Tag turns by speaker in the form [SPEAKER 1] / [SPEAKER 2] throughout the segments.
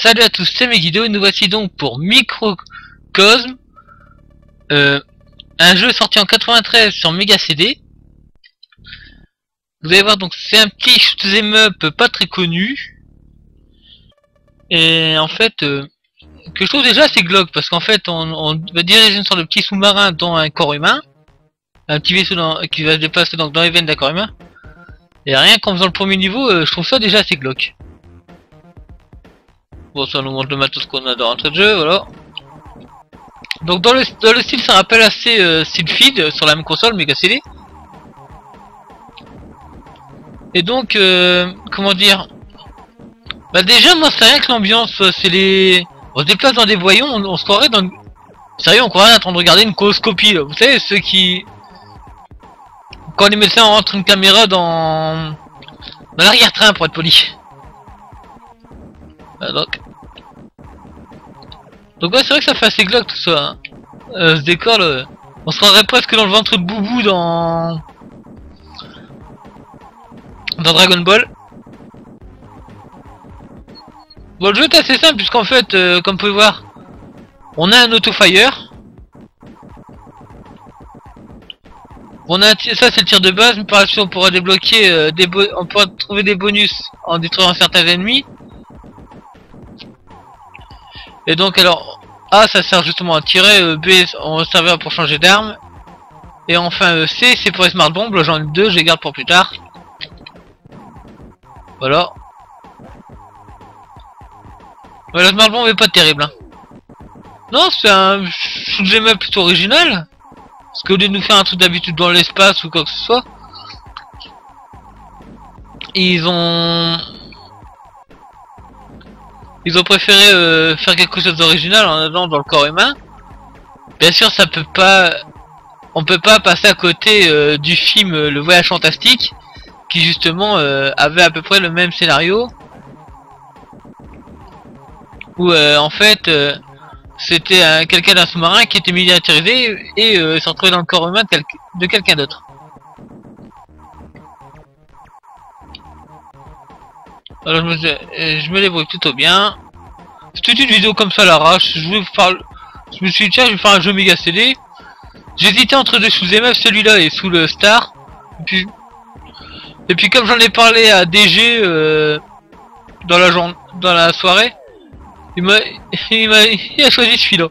[SPEAKER 1] Salut à tous, c'est Meguido et nous voici donc pour Microcosme, euh, un jeu sorti en 93 sur Mega CD. Vous allez voir donc c'est un petit shoot'em up pas très connu. Et en fait, euh, que je trouve déjà assez glauque parce qu'en fait on, va diriger une sorte de petit sous-marin dans un corps humain. Un petit vaisseau qui va se déplacer donc dans les veines d'un corps humain. Et rien qu'en faisant le premier niveau, euh, je trouve ça déjà assez glauque. Bon, ça nous montre le matos qu'on a dans l'entrée jeu, voilà. Donc dans le, style, ça rappelle assez euh, feed sur la même console, Mega CD. Et donc, euh, comment dire? Bah déjà, moi, c'est rien que l'ambiance, c'est les... On se déplace dans des voyants, on, se croirait dans... Sérieux, on croirait en train de regarder une coloscopie, là. Vous savez, ceux qui... Quand les médecins rentrent une caméra dans... Dans l'arrière-train, pour être poli. Ah, donc... Donc ouais, c'est vrai que ça fait assez glauque tout ça. Hein. Euh, ce décor, on se rendrait presque dans le ventre de Boubou dans... Dans Dragon Ball. Bon, le jeu est assez simple puisqu'en fait, euh, comme vous pouvez voir, on a un auto-fire. On a ça c'est le tir de base, mais par la suite on pourra débloquer euh, des on pourra trouver des bonus en détruisant certains ennemis. Et donc alors A ça sert justement à tirer, euh, B on servira pour changer d'arme. Et enfin euh, C c'est pour les smart bombes, j'en ai deux, je les garde pour plus tard. Voilà. Voilà, smart bomb est pas terrible. Hein. Non, c'est un shoot'em plutôt original. Parce qu'au lieu de nous faire un truc d'habitude dans l'espace ou quoi que ce soit, ils ont ils ont préféré euh, faire quelque chose d'original en allant dans le corps humain. Bien sûr, ça peut pas, on peut pas passer à côté euh, du film euh, Le Voyage Fantastique, qui justement avait à peu près le même scénario, où en fait c'était quelqu'un d'un sous-marin qui était miniaturisé et s'est retrouvé dans le corps humain de quelqu'un d'autre. Alors je me, euh, je me débrouille plutôt bien. C'est une vidéo comme ça à l'arrache. Je voulais vous Je me suis dit tiens je vais faire un jeu méga CD. J'hésitais entre deux sous MF, celui-là et sous le Star. Et puis, et puis comme j'en ai parlé à DG euh, dans la journée, dans la soirée, il m'a, il m'a, il a choisi celui-là.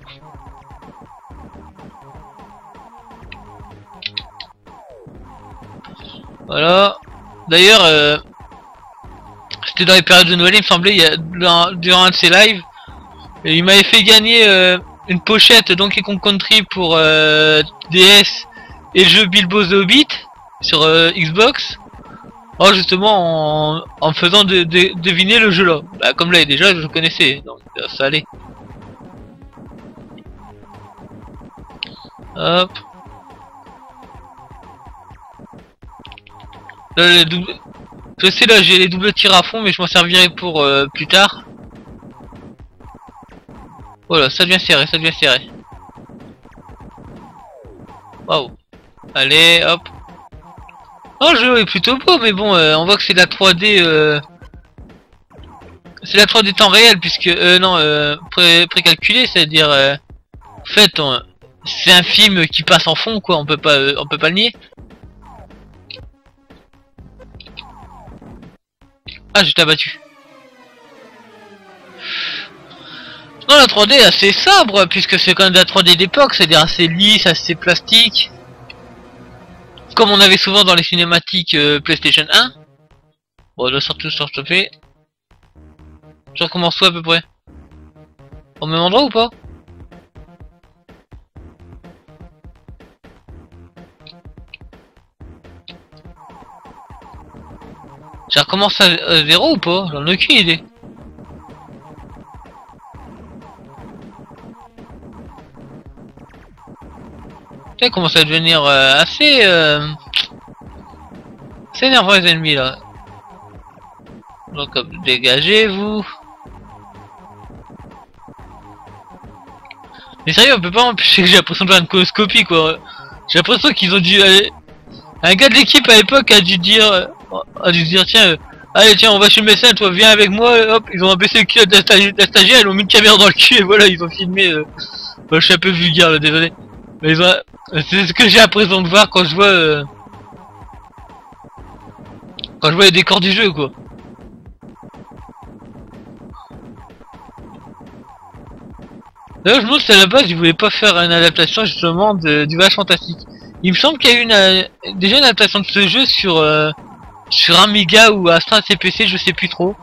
[SPEAKER 1] Voilà. D'ailleurs, euh, dans les périodes de Noël, il me semblait, il y a, durant un de ses lives. Et il m'avait fait gagner euh, une pochette Donkey Kong Country pour euh, DS et le jeu Bilbo the Hobbit sur euh, Xbox. Oh justement en, faisant de, deviner le jeu là. Bah, comme là déjà je connaissais, donc ça allait. Hop. Là, je sais là, j'ai les doubles tirs à fond, mais je m'en servirai pour euh, plus tard. Voilà, ça devient serré, ça devient serré. Waouh. Allez, hop. Oh, le jeu est plutôt beau, mais bon, euh, on voit que c'est la 3D... Euh... C'est la 3D temps réel, puisque... Euh, non, euh, précalculé, c'est-à-dire... en fait, c'est un film qui passe en fond, quoi, on peut pas, on peut pas le nier. Ah, j'étais abattu. Non, la 3D est assez sobre, puisque c'est quand même de la 3D d'époque, c'est-à-dire assez lisse, assez plastique. Comme on avait souvent dans les cinématiques euh, PlayStation 1. Bon, là, surtout sur stopper. Je recommence où à peu près? Au même endroit ou pas? Ça recommence à zéro ou pas J'en ai aucune idée. Ça commence à devenir euh, assez... Euh... C'est énervant les ennemis là. Donc dégagez-vous. Mais sérieux, on peut pas empêcher que j'ai l'impression de faire une coloscopie quoi. J'ai l'impression qu'ils ont dû... Un gars de l'équipe à l'époque a dû dire... Euh, a dû se dire tiens, euh, Allez tiens on va chez le médecin, toi viens avec moi, hop, ils ont baissé le cul de la, stagiaire, ils ont mis une caméra dans le cul et voilà ils ont filmé euh... je suis un peu vulgaire là, désolé. Mais ont... c'est ce que j'ai l'impression de voir quand je vois euh... Quand je vois les décors du jeu quoi. D'ailleurs je me demande à la base ils voulaient pas faire une adaptation justement du Vache Fantastique. Il me semble qu'il y a eu une, euh, déjà une adaptation de ce jeu sur... Euh, sur Amiga ou Astra CPC, je sais plus trop.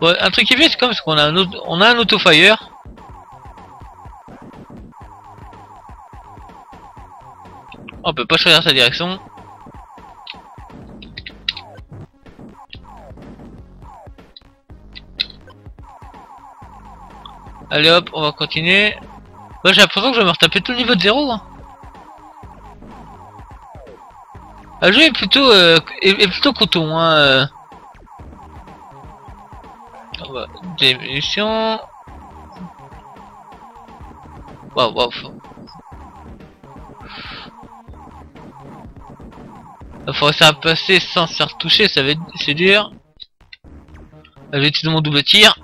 [SPEAKER 1] Bon, un truc qui est bien, c'est comme parce qu'on a un auto, on a un autofire. On peut pas choisir sa direction. Allez hop, on va continuer. J'ai l'impression que je vais me retaper tout le niveau de zéro. Hein. Le jeu est plutôt, euh, est, plutôt coton, hein. Euh. On va... Démission... Waouh, waouh. Il faut ça passer sans se faire toucher, ça va être... c'est dur. J'ai de mon double tir.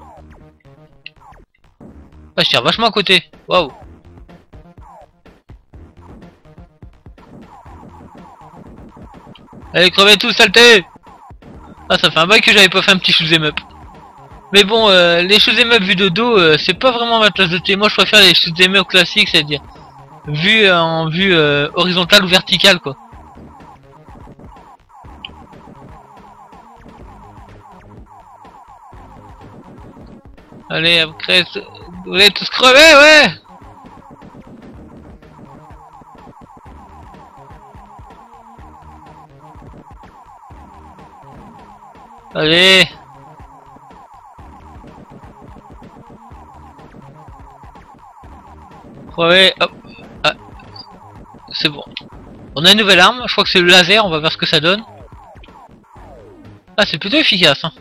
[SPEAKER 1] Ah, je tire vachement à côté. Waouh. Allez, crevez tout, saleté Ah, ça fait un bail que j'avais pas fait un petit shoot'em up. Mais bon, euh, les shoot'em up vus de dos, euh, c'est pas vraiment ma tasse de thé. Moi, je préfère les shoot'em up classiques, c'est-à-dire vu en vue euh, horizontale ou verticale, quoi. Allez, après, vous voulez tous crever, ouais Allez Ouais, hop. Ah. C'est bon. On a une nouvelle arme, je crois que c'est le laser, on va voir ce que ça donne. Ah, c'est plutôt efficace. Hein.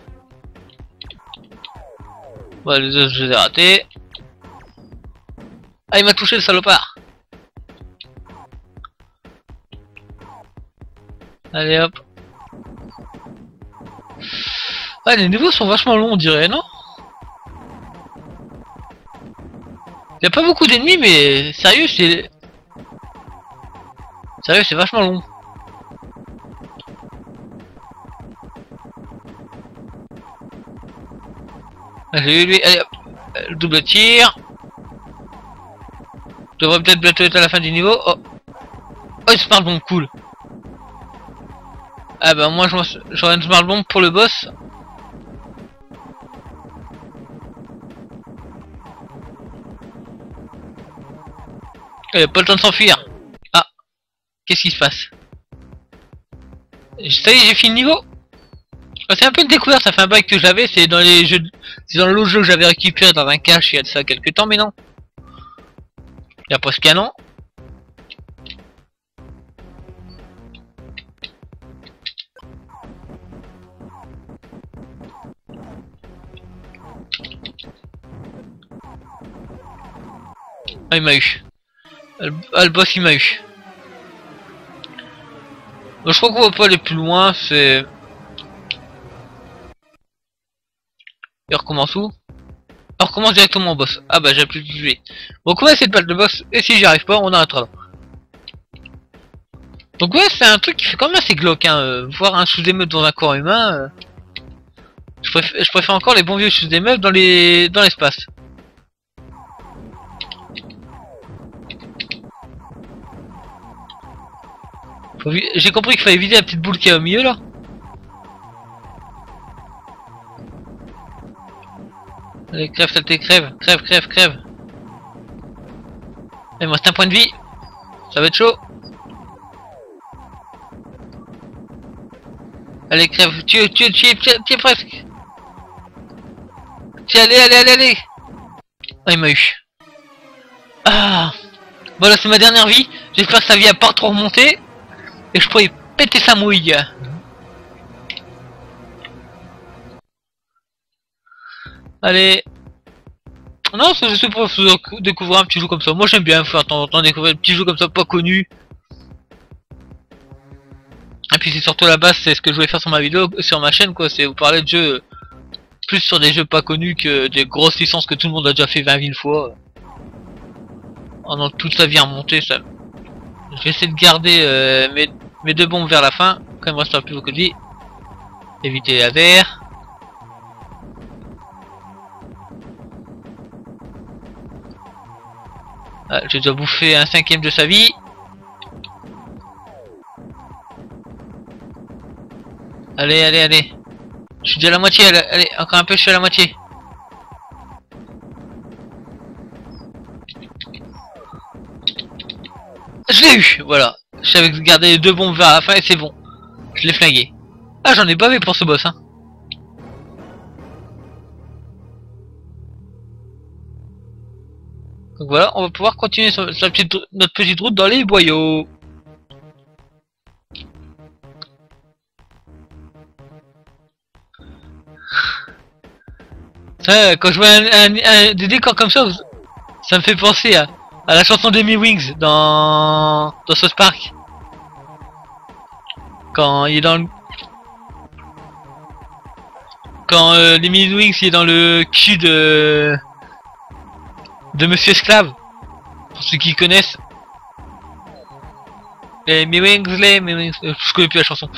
[SPEAKER 1] Bon, les autres, je les ai ratés. Ah, il m'a touché le salopard. Allez, hop. Ah, les niveaux sont vachement longs, on dirait, non? Il a pas beaucoup d'ennemis, mais sérieux, c'est... Sérieux, c'est vachement long. Allez, lui, allez, hop. double tir. Je peut-être bientôt être à la fin du niveau. Oh, oh il se parle bon, cool. Ah bah moi j'aurais une smart bomb pour le boss. Il a pas le temps de s'enfuir. Ah, qu'est-ce qui se passe? Ça y est, j'ai fini le niveau. Ah, c'est un peu une découverte, ça fait un bail que j'avais, c'est dans les jeux, c'est dans jeu que j'avais récupéré dans un cache il y a de ça quelques temps, mais non. Il y a presque un an. Il m'a eu. Ah, le boss, il m'a eu. je crois qu'on va pas aller plus loin, c'est... Il recommence où? On recommence directement au boss. Ah bah j'ai plus de. Donc on essayer de battre le boss, et si j'y arrive pas, on arrêtera là. Donc ouais, c'est un truc qui fait quand même assez glauque, hein. Euh, voir un sous-émeute dans un corps humain... Euh, je, préfère, encore les bons vieux sous-émeutes dans les dans l'espace. J'ai compris qu'il fallait vider la petite boule qui est au milieu là. Allez, crève, saleté, crève, crève, crève, crève. Il me reste un point de vie. Ça va être chaud. Allez, crève, tu, tu, tu es presque. Tiens, allez, allez, allez, allez. Ah, il m'a eu. Ah. Voilà, c'est ma dernière vie. J'espère que sa vie a pas trop remonté et je pourrais péter sa mouille. Allez. Non, c'est juste pour découvrir un petit jeu comme ça. Moi j'aime bien faire temps en temps découvrir un petit jeu comme ça pas connu. Et puis c'est surtout la base, c'est ce que je voulais faire sur ma vidéo, sur ma chaîne quoi, c'est vous parler de jeux plus sur des jeux pas connus que des grosses licences que tout le monde a déjà fait 20 000 fois. Pendant toute sa vie à remonter, ça. Je vais essayer de garder euh, mes, mes deux bombes vers la fin, quand il me restera plus beaucoup de vie. Éviter la verre. Ah, j'ai déjà bouffé un cinquième de sa vie. Allez, allez, allez. Je suis déjà à la moitié, allez, encore un peu, je suis à la moitié. Je l'ai eu, voilà. J'avais gardé les deux bombes vers la fin et c'est bon. Je l'ai flingué. Ah, j'en ai pas vu pour ce boss, hein. Donc voilà, on va pouvoir continuer sur, petite, notre petite route dans les boyaux. Quand je vois un, des décors comme ça, ça me fait penser à, à la chanson d'Amy Wings dans, dans South Park. Quand il est dans le... Quand euh, Lemmy Wings il est dans le cul de... De Monsieur Esclave. Pour ceux qui connaissent. Les Wings, les Wings... Euh, je connais plus la chanson.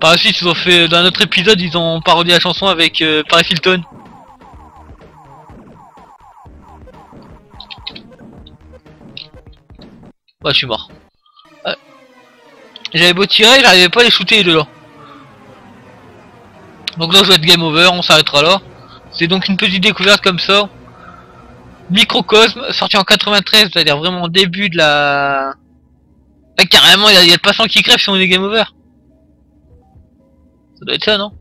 [SPEAKER 1] Par la suite, ils ont fait, dans un autre épisode, ils ont parodié la chanson avec euh, Paris Hilton. Ouais, je suis mort. J'avais beau tirer, j'arrivais pas à les shooter de là. Donc là, je vais être game over, on s'arrêtera là. C'est donc une petite découverte comme ça. Microcosme, sorti en 93, c'est-à-dire vraiment début de la... Ah, carrément, il y, a le passant qui crève si on est game over. Ça doit être ça, non?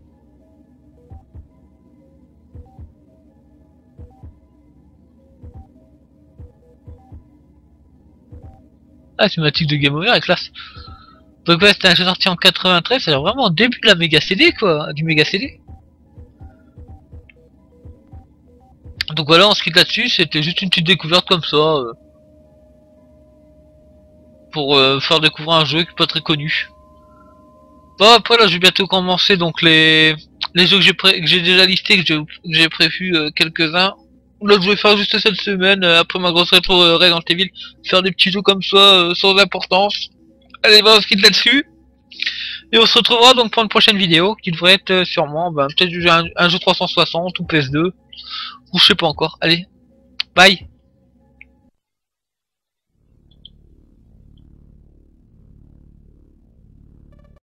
[SPEAKER 1] Ah, thématique de Game Over est classe. Donc ouais, c'était un jeu sorti en 93, c'est vraiment au début de la méga CD quoi, du méga CD. Donc voilà, on se quitte là-dessus, c'était juste une petite découverte comme ça. Euh, pour euh, faire découvrir un jeu qui n'est pas très connu. Bon après là je vais bientôt commencer donc les les jeux que j'ai déjà listés, que j'ai prévu euh, quelques-uns Là, je vais faire juste cette semaine, euh, après ma grosse rétro euh, Resident Evil, faire des petits jeux comme ça, euh, sans importance. Allez, on se quitte là-dessus. Et on se retrouvera donc pour une prochaine vidéo, qui devrait être sûrement, bah, peut-être un, un jeu 360 ou PS2, ou je sais pas encore. Allez, bye